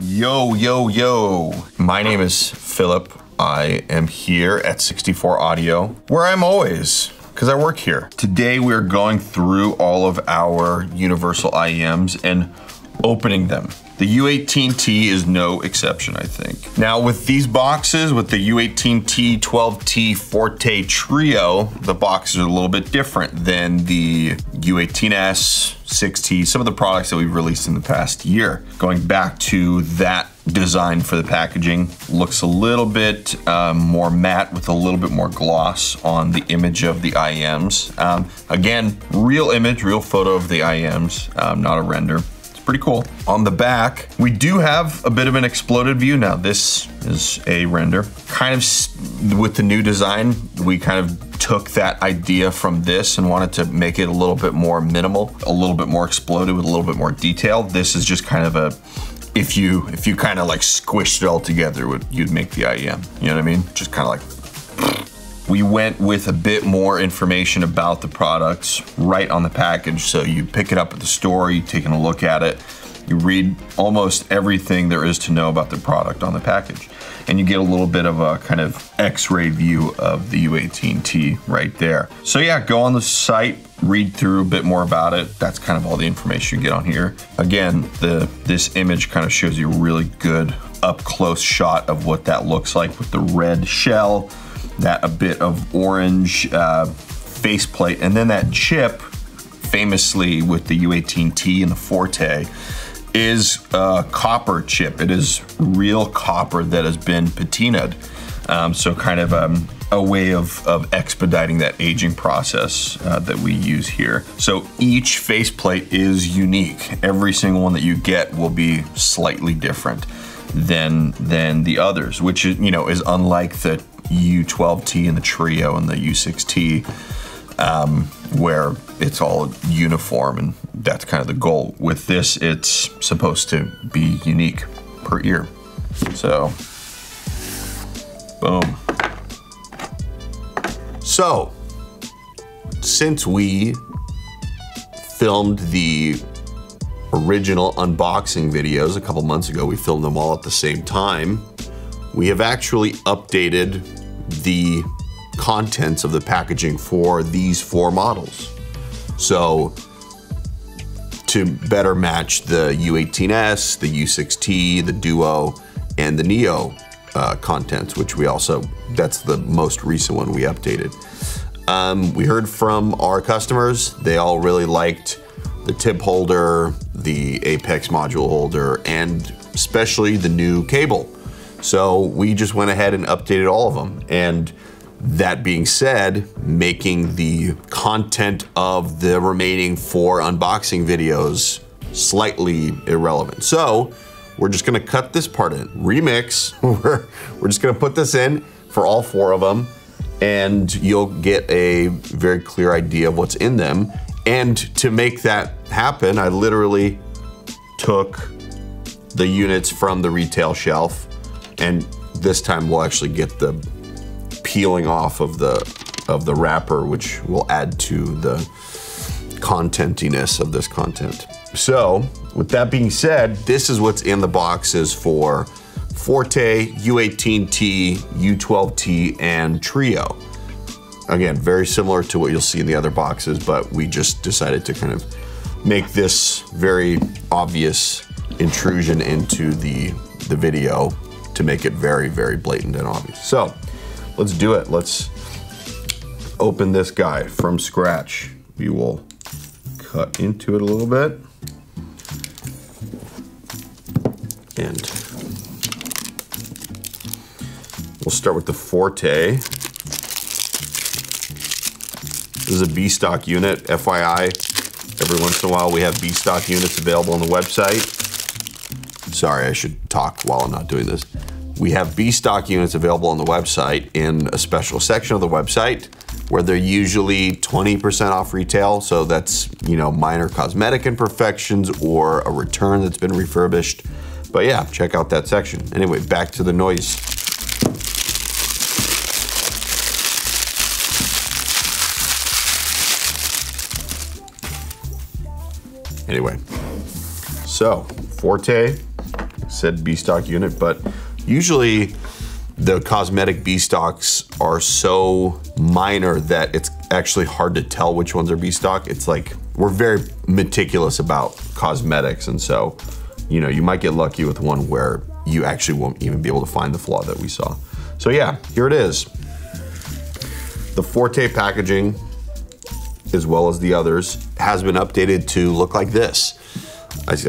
Yo, yo, yo. My name is Philip. I am here at 64 Audio, where I'm always, because I work here. Today we're going through all of our Universal IEMs and opening them. The U18T is no exception, I think. Now, with these boxes, with the U18T, 12T, Forte Trio, the boxes are a little bit different than the U18S, 6T, some of the products that we've released in the past year. Going back to that design for the packaging, looks a little bit um, more matte with a little bit more gloss on the image of the IEMs. Um, again, real image, real photo of the IEMs, um, not a render pretty cool. On the back, we do have a bit of an exploded view. Now this is a render. Kind of with the new design, we kind of took that idea from this and wanted to make it a little bit more minimal, a little bit more exploded with a little bit more detail. This is just kind of a, if you if you kind of like squished it all together, would you'd make the IEM. You know what I mean? Just kind of like we went with a bit more information about the products right on the package. So you pick it up at the store, you taking a look at it, you read almost everything there is to know about the product on the package. And you get a little bit of a kind of x-ray view of the U18T right there. So yeah, go on the site, read through a bit more about it. That's kind of all the information you get on here. Again, the this image kind of shows you a really good up close shot of what that looks like with the red shell, that a bit of orange uh, faceplate, and then that chip, famously with the U18T and the Forte, is a copper chip. It is real copper that has been patinaed. Um, so kind of um, a way of, of expediting that aging process uh, that we use here. So each faceplate is unique. Every single one that you get will be slightly different than than the others, which is, you know is unlike the U12T and the Trio and the U6T, um, where it's all uniform and that's kind of the goal. With this, it's supposed to be unique per ear. So, boom. So, since we filmed the original unboxing videos a couple months ago, we filmed them all at the same time we have actually updated the contents of the packaging for these four models. So to better match the U18S, the U6T, the Duo, and the Neo uh, contents, which we also, that's the most recent one we updated. Um, we heard from our customers. They all really liked the tip holder, the Apex module holder, and especially the new cable. So we just went ahead and updated all of them. And that being said, making the content of the remaining four unboxing videos slightly irrelevant. So we're just gonna cut this part in. Remix, we're, just gonna put this in for all four of them and you'll get a very clear idea of what's in them. And to make that happen, I literally took the units from the retail shelf and this time we'll actually get the peeling off of the of the wrapper, which will add to the contentiness of this content. So, with that being said, this is what's in the boxes for Forte, U18T, U12T, and Trio. Again, very similar to what you'll see in the other boxes, but we just decided to kind of make this very obvious intrusion into the, the video to make it very, very blatant and obvious. So let's do it. Let's open this guy from scratch. We will cut into it a little bit. And we'll start with the Forte. This is a B-stock unit, FYI. Every once in a while we have B-stock units available on the website. Sorry, I should talk while I'm not doing this. We have B stock units available on the website in a special section of the website where they're usually 20% off retail. So that's, you know, minor cosmetic imperfections or a return that's been refurbished. But yeah, check out that section. Anyway, back to the noise. Anyway, so Forte said B stock unit, but usually the cosmetic B stocks are so minor that it's actually hard to tell which ones are B stock. It's like we're very meticulous about cosmetics, and so you know you might get lucky with one where you actually won't even be able to find the flaw that we saw. So yeah, here it is. The Forte packaging, as well as the others, has been updated to look like this.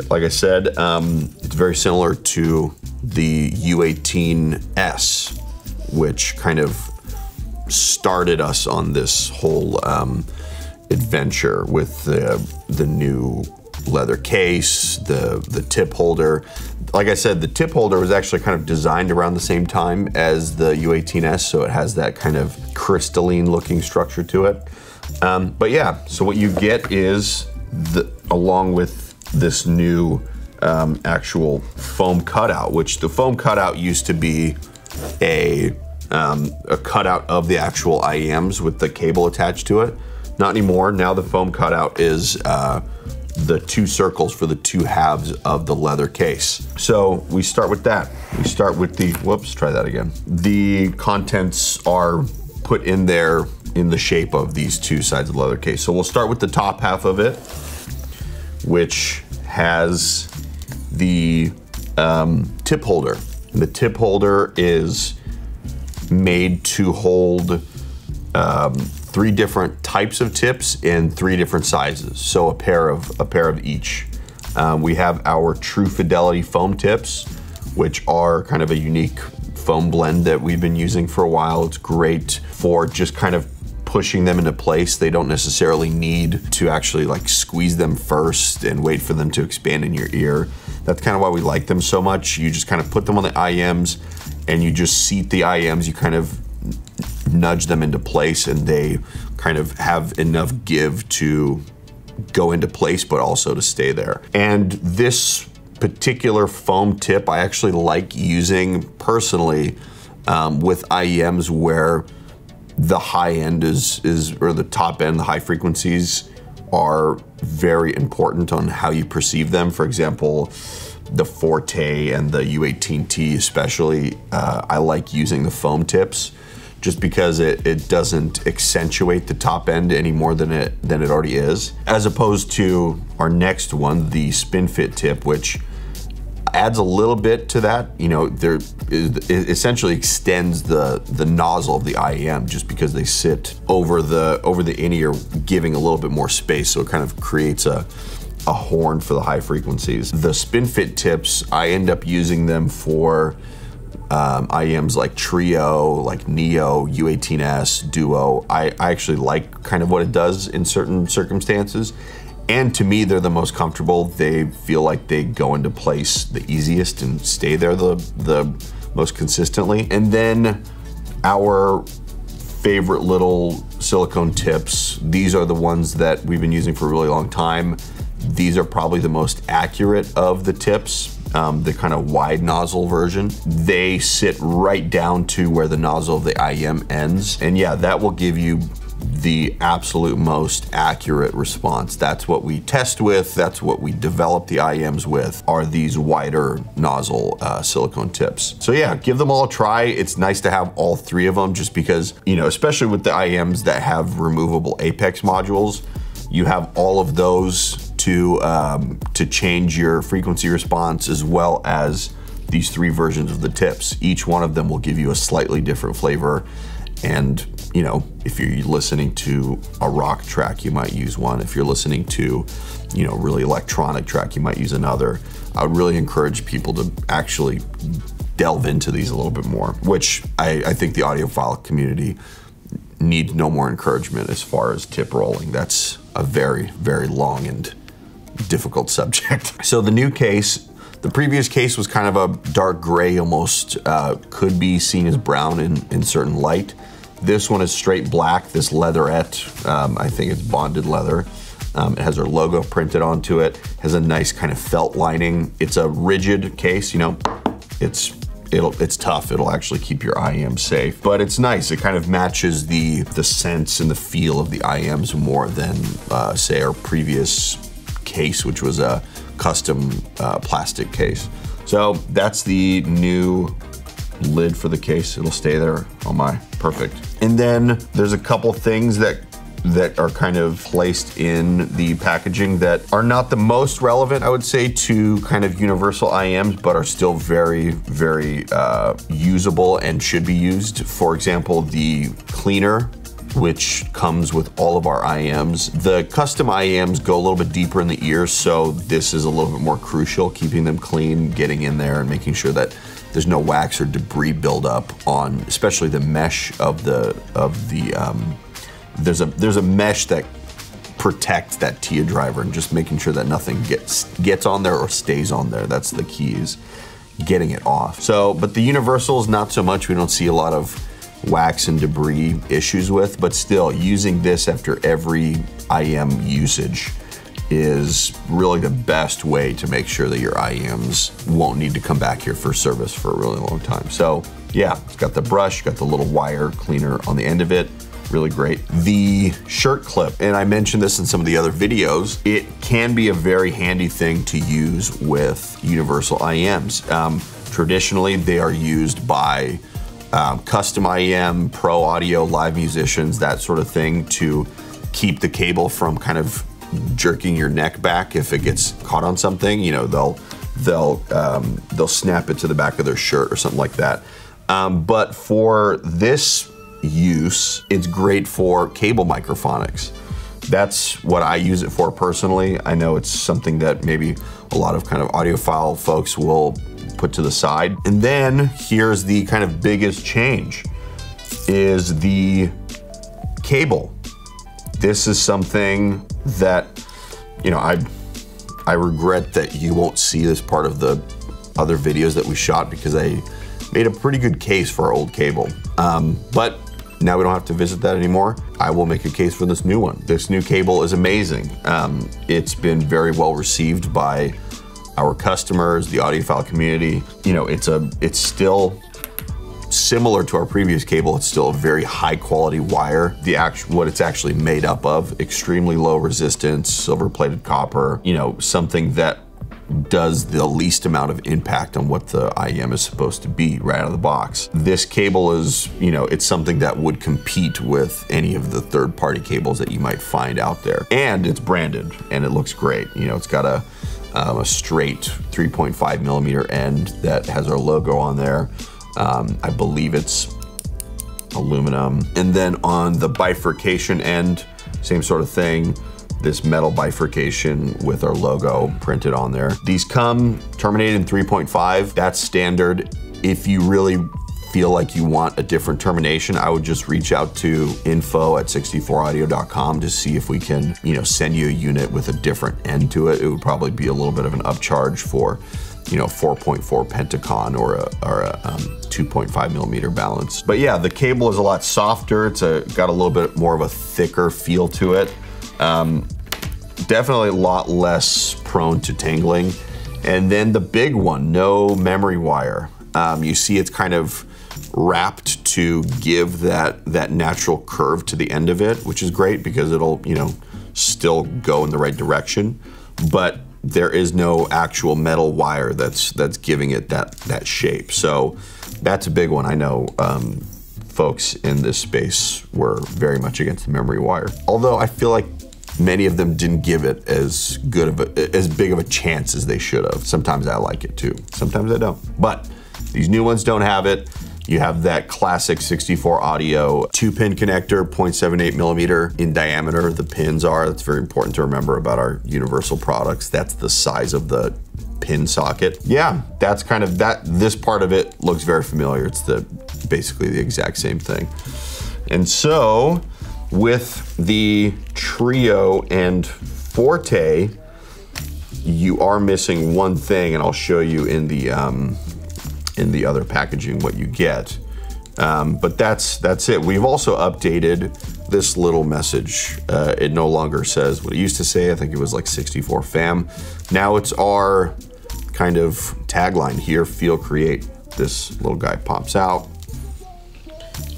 Like I said, um, it's very similar to the U18S, which kind of started us on this whole um, adventure with the, the new leather case, the the tip holder. Like I said, the tip holder was actually kind of designed around the same time as the U18S, so it has that kind of crystalline looking structure to it. Um, but yeah, so what you get is the along with this new um, actual foam cutout, which the foam cutout used to be a um, a cutout of the actual IEMs with the cable attached to it. Not anymore. Now the foam cutout is uh, the two circles for the two halves of the leather case. So we start with that. We start with the, whoops, try that again. The contents are put in there in the shape of these two sides of the leather case. So we'll start with the top half of it, which has the um, tip holder. And the tip holder is made to hold um, three different types of tips in three different sizes. So a pair of a pair of each. Um, we have our True Fidelity foam tips, which are kind of a unique foam blend that we've been using for a while. It's great for just kind of pushing them into place. They don't necessarily need to actually like squeeze them first and wait for them to expand in your ear. That's kind of why we like them so much. You just kind of put them on the IEMs and you just seat the IEMs. You kind of nudge them into place and they kind of have enough give to go into place but also to stay there. And this particular foam tip I actually like using personally um, with IEMs where the high end is, is, or the top end, the high frequencies are very important on how you perceive them. For example, the Forte and the U18T especially, uh, I like using the foam tips just because it, it doesn't accentuate the top end any more than it than it already is. As opposed to our next one, the spin fit tip, which adds a little bit to that. You know, there it essentially extends the the nozzle of the IEM just because they sit over the over the in ear, giving a little bit more space. So it kind of creates a a horn for the high frequencies. The spin fit tips, I end up using them for um, IEMs like Trio, like Neo, U18S, Duo. I, I actually like kind of what it does in certain circumstances. And to me, they're the most comfortable. They feel like they go into place the easiest and stay there the, the most consistently. And then our favorite little silicone tips. These are the ones that we've been using for a really long time. These are probably the most accurate of the tips um, the kind of wide nozzle version, they sit right down to where the nozzle of the IEM ends. And yeah, that will give you the absolute most accurate response. That's what we test with. That's what we develop the IEMs with are these wider nozzle uh, silicone tips. So yeah, give them all a try. It's nice to have all three of them just because, you know, especially with the IEMs that have removable apex modules, you have all of those to um, to change your frequency response as well as these three versions of the tips. Each one of them will give you a slightly different flavor. And, you know, if you're listening to a rock track, you might use one. If you're listening to, you know, really electronic track, you might use another. I would really encourage people to actually delve into these a little bit more, which I, I think the audiophile community needs no more encouragement as far as tip rolling. That's a very, very long and difficult subject. So the new case, the previous case was kind of a dark gray almost, uh, could be seen as brown in, in certain light. This one is straight black, this leatherette, um, I think it's bonded leather. Um, it has our logo printed onto it, has a nice kind of felt lining. It's a rigid case, you know, it's it'll it's tough. It'll actually keep your IEM safe, but it's nice. It kind of matches the the sense and the feel of the IEMs more than uh, say our previous case, which was a custom uh, plastic case. So that's the new lid for the case. It'll stay there on my perfect. And then there's a couple things that that are kind of placed in the packaging that are not the most relevant, I would say, to kind of universal IEMs, but are still very, very uh, usable and should be used. For example, the cleaner which comes with all of our IEMs. The custom IEMs go a little bit deeper in the ears, so this is a little bit more crucial, keeping them clean, getting in there and making sure that there's no wax or debris buildup on, especially the mesh of the of the. Um, there's a there's a mesh that protects that TIA driver and just making sure that nothing gets gets on there or stays on there. That's the key is getting it off. So, but the universals not so much. We don't see a lot of wax and debris issues with, but still using this after every IEM usage is really the best way to make sure that your IEMs won't need to come back here for service for a really long time. So yeah, it's got the brush, got the little wire cleaner on the end of it. Really great. The shirt clip, and I mentioned this in some of the other videos, it can be a very handy thing to use with universal IEMs. Um, traditionally, they are used by um, custom IEM, pro audio, live musicians, that sort of thing to keep the cable from kind of jerking your neck back if it gets caught on something. You know, they'll they'll um, they'll snap it to the back of their shirt or something like that. Um, but for this use, it's great for cable microphonics. That's what I use it for personally. I know it's something that maybe a lot of kind of audiophile folks will put to the side. And then here's the kind of biggest change is the cable. This is something that, you know, I I regret that you won't see this part of the other videos that we shot because I made a pretty good case for our old cable. Um, but now we don't have to visit that anymore. I will make a case for this new one. This new cable is amazing. Um, it's been very well received by our customers, the audiophile community. You know, it's a it's still similar to our previous cable. It's still a very high quality wire. The actual what it's actually made up of, extremely low resistance, silver plated copper. You know, something that does the least amount of impact on what the IEM is supposed to be right out of the box. This cable is, you know, it's something that would compete with any of the third party cables that you might find out there. And it's branded and it looks great. You know, it's got a um, a straight 3.5 millimeter end that has our logo on there. Um, I believe it's aluminum. And then on the bifurcation end, same sort of thing, this metal bifurcation with our logo printed on there. These come terminated in 3.5, that's standard. If you really feel like you want a different termination, I would just reach out to info at 64audio.com to see if we can, you know, send you a unit with a different end to it. It would probably be a little bit of an upcharge for, you know, 4.4 Pentaconn or a, or a um, 2.5 millimeter balance. But yeah, the cable is a lot softer. It's a, got a little bit more of a thicker feel to it. Um, definitely a lot less prone to tangling. And then the big one, no memory wire. Um, you see it's kind of wrapped to give that that natural curve to the end of it, which is great because it'll you know still go in the right direction, but there is no actual metal wire that's that's giving it that that shape. So that's a big one. I know um, folks in this space were very much against the memory wire, although I feel like many of them didn't give it as good of a, as big of a chance as they should have. Sometimes I like it too. Sometimes I don't. But these new ones don't have it. You have that classic 64 audio two pin connector, 0.78 millimeter in diameter. The pins are, that's very important to remember about our universal products. That's the size of the pin socket. Yeah, that's kind of that. This part of it looks very familiar. It's the basically the exact same thing. And so with the Trio and Forte, you are missing one thing, and I'll show you in the um, in the other packaging what you get. Um, but that's that's it. We've also updated this little message. Uh, it no longer says what it used to say. I think it was like 64 fam. Now it's our kind of tagline here, feel create. This little guy pops out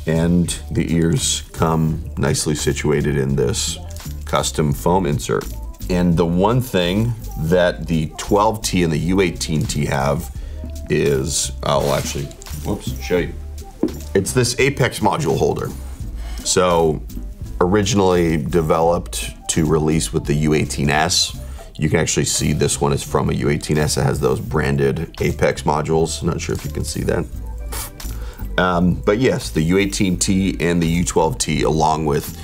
and the ears come nicely situated in this custom foam insert. And the one thing that the 12T and the U18T have is, I'll actually, whoops, show you. It's this Apex module holder. So originally developed to release with the U18S. You can actually see this one is from a U18S. It has those branded Apex modules. Not sure if you can see that. Um, but yes, the U18T and the U12T, along with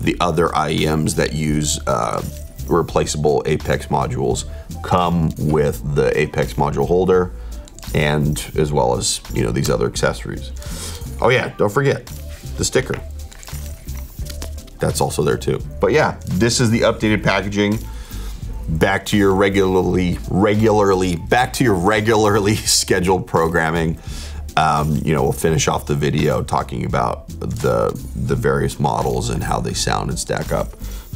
the other IEMs that use uh, replaceable Apex modules, come with the Apex module holder and as well as you know these other accessories. Oh yeah, don't forget the sticker. That's also there too. But yeah, this is the updated packaging. Back to your regularly, regularly, back to your regularly scheduled programming. Um, you know, we'll finish off the video talking about the the various models and how they sound and stack up.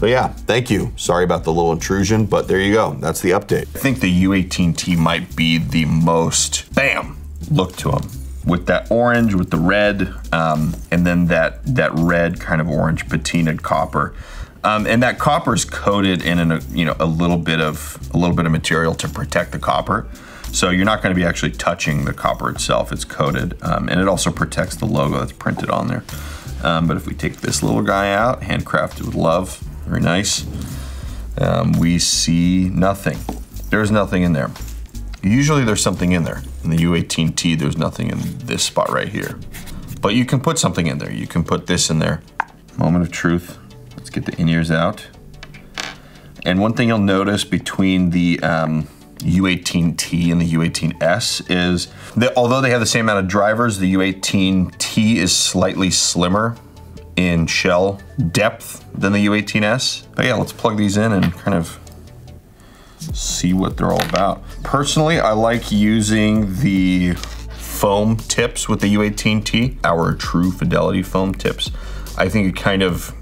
So yeah, thank you. Sorry about the little intrusion, but there you go. That's the update. I think the U18T might be the most bam look to them with that orange, with the red, um, and then that that red kind of orange patinaed copper. Um, and that copper is coated in a you know a little bit of a little bit of material to protect the copper. So you're not going to be actually touching the copper itself. It's coated, um, and it also protects the logo that's printed on there. Um, but if we take this little guy out, handcrafted with love, very nice. Um, we see nothing. There's nothing in there. Usually there's something in there. In the U18T, there's nothing in this spot right here. But you can put something in there. You can put this in there. Moment of truth. Let's get the in-ears out. And one thing you'll notice between the um, U18T and the U18S is that although they have the same amount of drivers, the U18T is slightly slimmer in shell depth than the U18S. But yeah, let's plug these in and kind of see what they're all about. Personally, I like using the foam tips with the U18T, our true fidelity foam tips. I think it kind of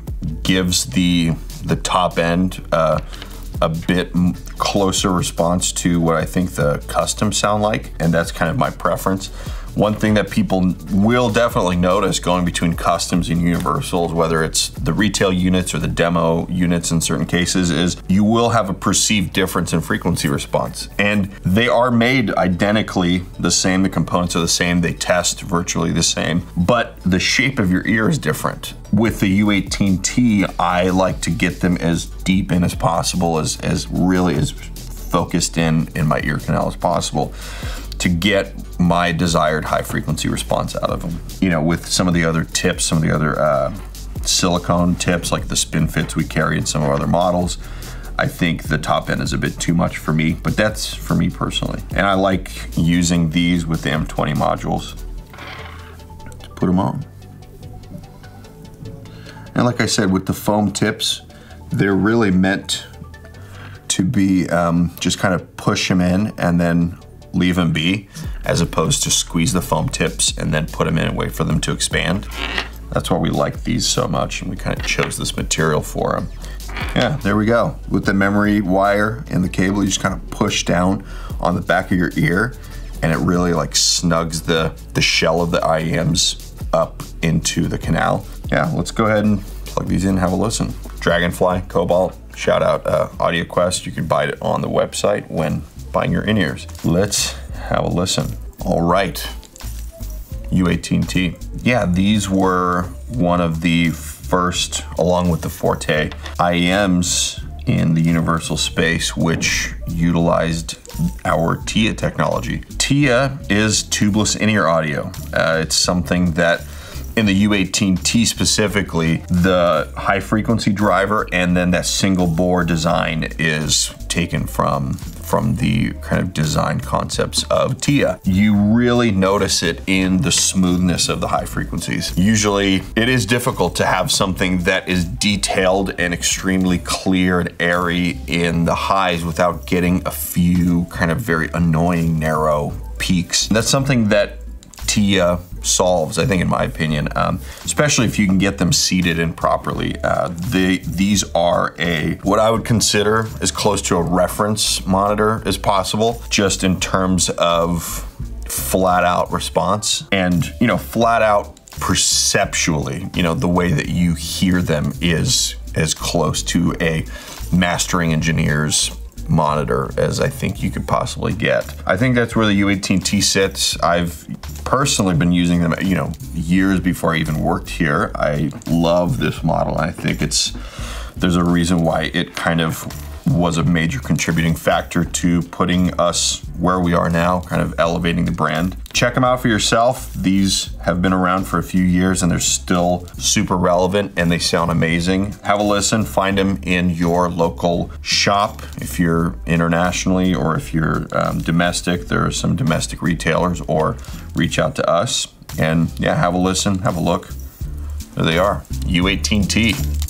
gives the the top end uh, a bit closer response to what I think the custom sound like, and that's kind of my preference. One thing that people will definitely notice going between customs and universals, whether it's the retail units or the demo units in certain cases, is you will have a perceived difference in frequency response. And they are made identically the same, the components are the same, they test virtually the same, but the shape of your ear is different. With the U18T, I like to get them as deep in as possible, as, as really as focused in in my ear canal as possible to get my desired high frequency response out of them. You know, with some of the other tips, some of the other uh, silicone tips, like the spin fits we carry in some of our other models, I think the top end is a bit too much for me, but that's for me personally. And I like using these with the M20 modules to put them on. And like I said, with the foam tips, they're really meant to be um, just kind of push them in and then leave them be, as opposed to squeeze the foam tips and then put them in and wait for them to expand. That's why we like these so much and we kind of chose this material for them. Yeah, there we go. With the memory wire and the cable, you just kind of push down on the back of your ear and it really like snugs the, the shell of the IEMs up into the canal. Yeah, let's go ahead and plug these in, have a listen. Dragonfly, Cobalt, shout out uh, AudioQuest. You can buy it on the website when buying your in-ears. Let's have a listen. All right, U18T. Yeah, these were one of the first, along with the Forte, IEMs in the universal space, which utilized our TIA technology. TIA is tubeless in-ear audio. Uh, it's something that in the U18T specifically, the high frequency driver and then that single bore design is taken from from the kind of design concepts of TIA. You really notice it in the smoothness of the high frequencies. Usually it is difficult to have something that is detailed and extremely clear and airy in the highs without getting a few kind of very annoying narrow peaks. That's something that TIA solves, I think, in my opinion, um, especially if you can get them seated in properly. Uh, they, these are a what I would consider as close to a reference monitor as possible, just in terms of flat out response and you know flat out perceptually you know the way that you hear them is as close to a mastering engineer's monitor as I think you could possibly get. I think that's where the U18T sits. I've personally been using them, you know, years before I even worked here. I love this model. I think it's there's a reason why it kind of was a major contributing factor to putting us where we are now, kind of elevating the brand. Check them out for yourself. These have been around for a few years and they're still super relevant and they sound amazing. Have a listen, find them in your local shop if you're internationally or if you're um, domestic. There are some domestic retailers or reach out to us and yeah, have a listen, have a look. There they are, U18T.